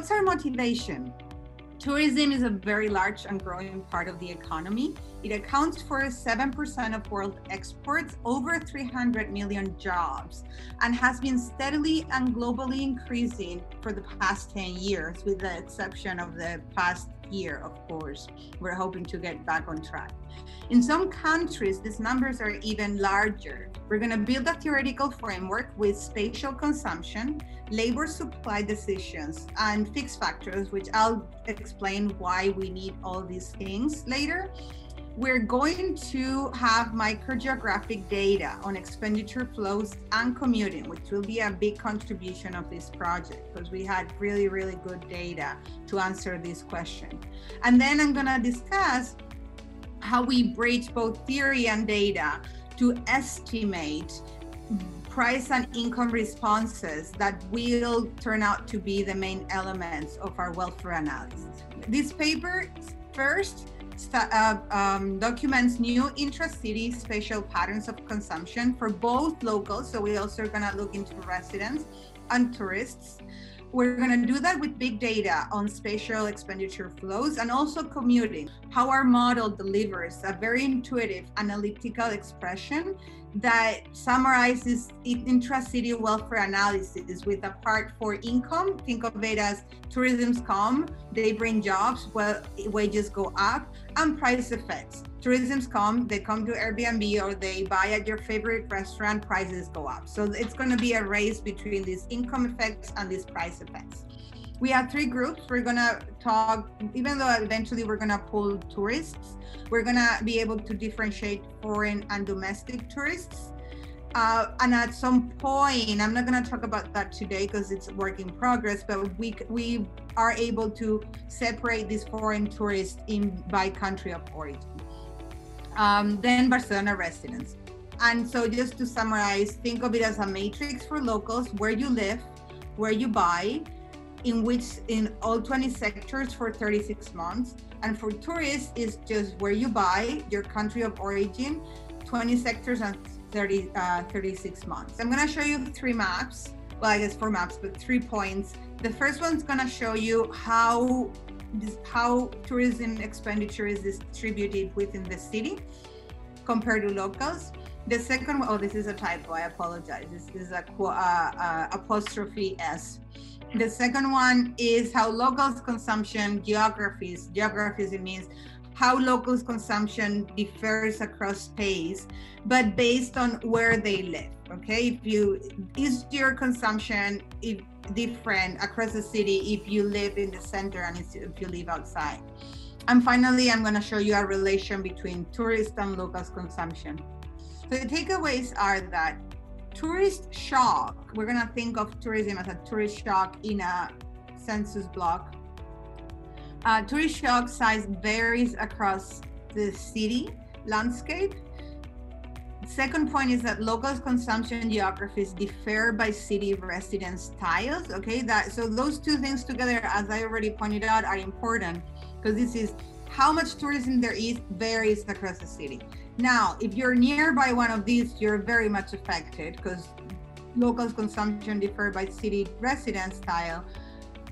their motivation? Tourism is a very large and growing part of the economy. It accounts for 7% of world exports, over 300 million jobs, and has been steadily and globally increasing for the past 10 years, with the exception of the past year, of course. We're hoping to get back on track. In some countries, these numbers are even larger. We're going to build a theoretical framework with spatial consumption, labor supply decisions, and fixed factors, which I'll explain why we need all these things later. We're going to have microgeographic data on expenditure flows and commuting, which will be a big contribution of this project because we had really, really good data to answer this question. And then I'm going to discuss how we bridge both theory and data to estimate price and income responses that will turn out to be the main elements of our welfare analysis. This paper first uh, um, documents new intra-city spatial patterns of consumption for both locals, so we also are going to look into residents and tourists. We're going to do that with big data on spatial expenditure flows and also commuting, how our model delivers a very intuitive analytical expression that summarizes intra-city welfare analysis with a part for income. Think of it as tourism's come, they bring jobs, well, wages go up, and price effects. Tourism's come, they come to Airbnb or they buy at your favorite restaurant, prices go up. So it's going to be a race between these income effects and these price effects we have three groups. We're gonna talk, even though eventually we're gonna pull tourists, we're gonna be able to differentiate foreign and domestic tourists. Uh, and at some point, I'm not gonna talk about that today because it's work in progress, but we we are able to separate these foreign tourists in by country of origin. Um, then Barcelona residents. And so just to summarize, think of it as a matrix for locals, where you live, where you buy, in which in all 20 sectors for 36 months. And for tourists, is just where you buy, your country of origin, 20 sectors and 30, uh, 36 months. I'm gonna show you three maps. Well, I guess four maps, but three points. The first one's gonna show you how how tourism expenditure is distributed within the city compared to locals. The second one, oh, this is a typo. I apologize. This is a uh, uh, apostrophe S. The second one is how locals consumption geographies. Geographies, it means how locals consumption differs across space, but based on where they live. Okay, if you is your consumption if different across the city if you live in the center and if you live outside. And finally, I'm going to show you a relation between tourist and locals consumption. The takeaways are that tourist shock, we're going to think of tourism as a tourist shock in a census block. Uh, tourist shock size varies across the city landscape. Second point is that local consumption geographies differ by city resident styles. Okay, that so those two things together, as I already pointed out, are important because this is how much tourism there is varies across the city. Now, if you're nearby one of these, you're very much affected because local consumption differ by city residence style.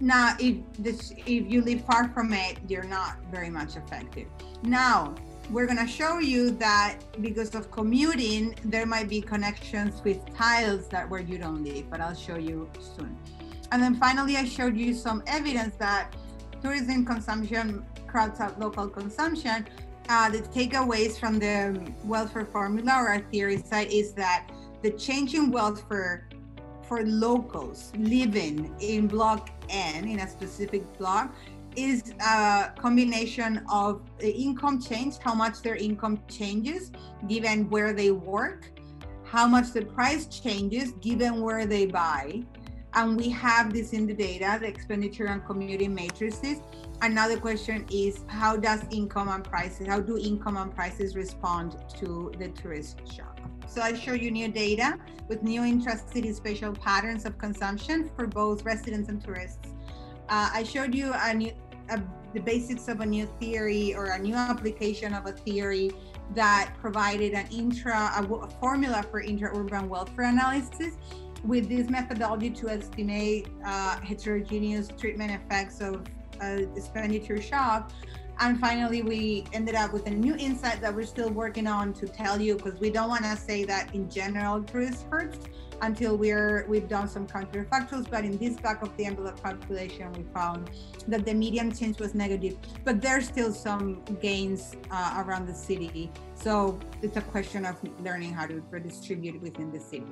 Now, if this, if you live far from it, you're not very much affected. Now, we're to show you that because of commuting, there might be connections with tiles that where you don't live, but I'll show you soon. And then finally, I showed you some evidence that tourism consumption crowds out local consumption, uh, the takeaways from the welfare formula or our theory side is that the change in welfare for locals living in block N, in a specific block, is a combination of the income change, how much their income changes given where they work, how much the price changes given where they buy. And we have this in the data, the expenditure and commuting matrices. Another question is how does income and prices how do income and prices respond to the tourist shock? So i show you new data with new intra-city spatial patterns of consumption for both residents and tourists. Uh, i showed you a new a, the basics of a new theory or a new application of a theory that provided an intra a, formula for intra-urban welfare analysis with this methodology to estimate uh, heterogeneous treatment effects of uh, expenditure shock. And finally, we ended up with a new insight that we're still working on to tell you because we don't want to say that in general truth hurts until we're we've done some counterfactuals. But in this back of the envelope calculation, we found that the median change was negative, but there's still some gains uh, around the city. So it's a question of learning how to redistribute within the city.